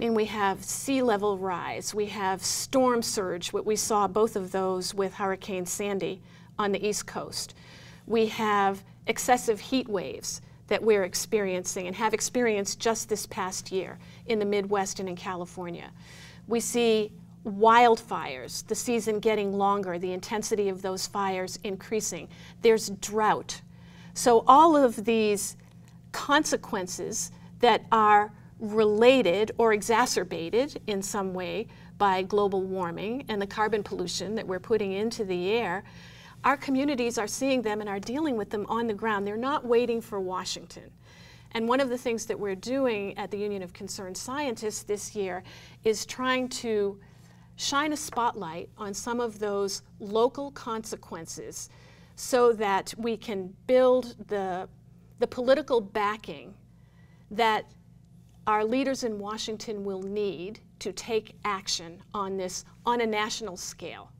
I mean, we have sea level rise, we have storm surge, what we saw both of those with Hurricane Sandy on the East Coast. We have excessive heat waves that we're experiencing and have experienced just this past year in the Midwest and in California. We see wildfires, the season getting longer, the intensity of those fires increasing. There's drought. So all of these consequences that are related or exacerbated in some way by global warming and the carbon pollution that we're putting into the air our communities are seeing them and are dealing with them on the ground. They're not waiting for Washington. And one of the things that we're doing at the Union of Concerned Scientists this year is trying to shine a spotlight on some of those local consequences so that we can build the, the political backing that our leaders in Washington will need to take action on this on a national scale.